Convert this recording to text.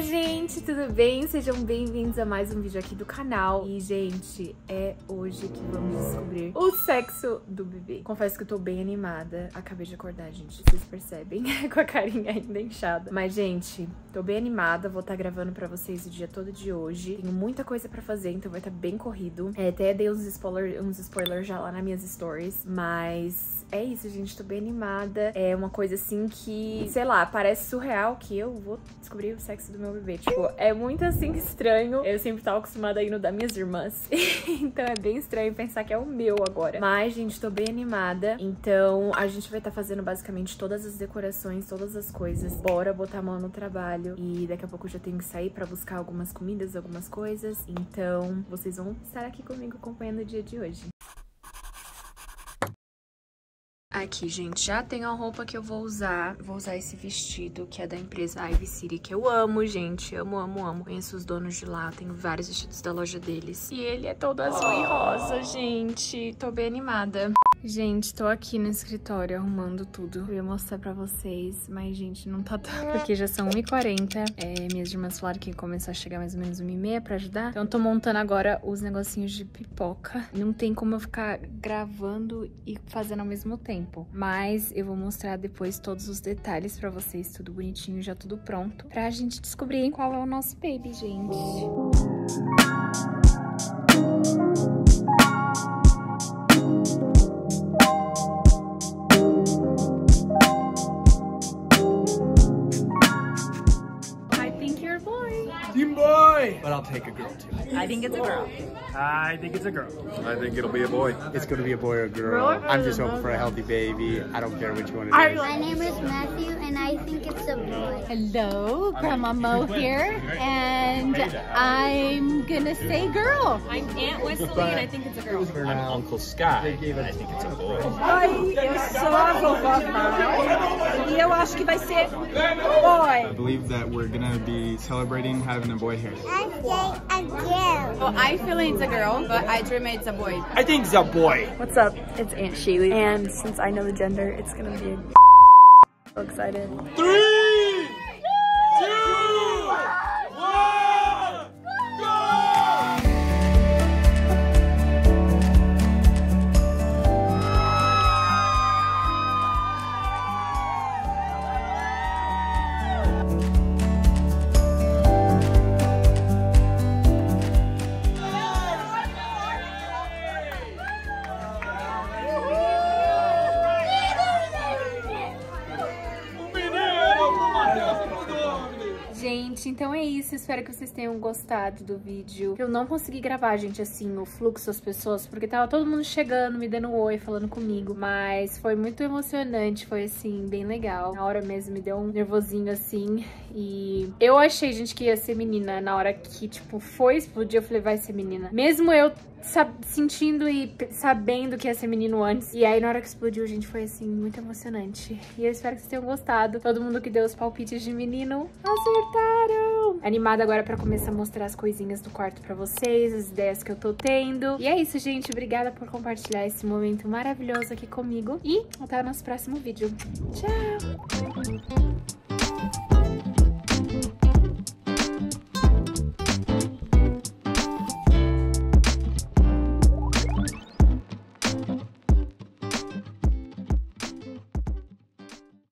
gente, tudo bem? Sejam bem-vindos a mais um vídeo aqui do canal. E, gente, é hoje que vamos descobrir o sexo do bebê. Confesso que eu tô bem animada. Acabei de acordar, gente, vocês percebem? Com a carinha ainda inchada. Mas, gente, tô bem animada. Vou estar tá gravando pra vocês o dia todo de hoje. Tenho muita coisa pra fazer, então vai estar tá bem corrido. É, até dei uns spoilers uns spoiler já lá nas minhas stories, mas é isso, gente. Tô bem animada. É uma coisa assim que, sei lá, parece surreal que eu vou descobrir o sexo do meu bebê. Tipo, é muito assim estranho. Eu sempre tava acostumada a ir no das minhas irmãs. então é bem estranho pensar que é o meu agora. Mas, gente, tô bem animada. Então a gente vai estar tá fazendo basicamente todas as decorações, todas as coisas. Bora botar a mão no trabalho. E daqui a pouco eu já tenho que sair pra buscar algumas comidas, algumas coisas. Então vocês vão estar aqui comigo acompanhando o dia de hoje. Aqui, gente, já tenho a roupa que eu vou usar. Vou usar esse vestido, que é da empresa Ivy City, que eu amo, gente. Amo, amo, amo. Conheço os donos de lá, tenho vários vestidos da loja deles. E ele é todo azul oh. e rosa, gente. Tô bem animada. Gente, tô aqui no escritório arrumando tudo. Eu ia mostrar pra vocês, mas, gente, não tá tanto. Porque já são 1h40. É, minhas irmãs falaram que ia começar a chegar mais ou menos 1h30 pra ajudar. Então, tô montando agora os negocinhos de pipoca. Não tem como eu ficar gravando e fazendo ao mesmo tempo. Mas eu vou mostrar depois todos os detalhes pra vocês, tudo bonitinho, já tudo pronto. Pra gente descobrir qual é o nosso baby, gente. Música but I'll take a girl too. I think it's a girl. I think it's a girl. I think it'll be a boy. It's going to be a boy or a girl. I'm just hoping for a healthy baby. I don't care which one it is. My name is Matthew, and I think it's a boy. Hello, Grandma Mo here, and I'm gonna say girl. I'm Aunt Wesley, and I think it's a girl. I'm Uncle Scott, and I think it's a boy. Oi, eu sou a vovó Val, e eu acho que vai ser boy. I believe that we're gonna be celebrating having a boy here. I say a girl. Well, I feel it's a girl, but I dream it's a boy. I think it's a boy. What's up? It's Aunt Shaylee, and since I know the gender, it's gonna be a so excited. Three, Gente, então é isso. Espero que vocês tenham gostado do vídeo. Eu não consegui gravar, gente, assim, o fluxo das pessoas, porque tava todo mundo chegando, me dando um oi, falando comigo. Mas foi muito emocionante, foi, assim, bem legal. Na hora mesmo me deu um nervosinho, assim. E eu achei, gente, que ia ser menina. Na hora que, tipo, foi explodir, eu falei, vai ser menina. Mesmo eu sentindo e sabendo que ia ser menino antes. E aí, na hora que explodiu, gente, foi, assim, muito emocionante. E eu espero que vocês tenham gostado. Todo mundo que deu os palpites de menino acertaram! Animada agora pra começar a mostrar as coisinhas do quarto pra vocês, as ideias que eu tô tendo. E é isso, gente. Obrigada por compartilhar esse momento maravilhoso aqui comigo. E até o nosso próximo vídeo. Tchau!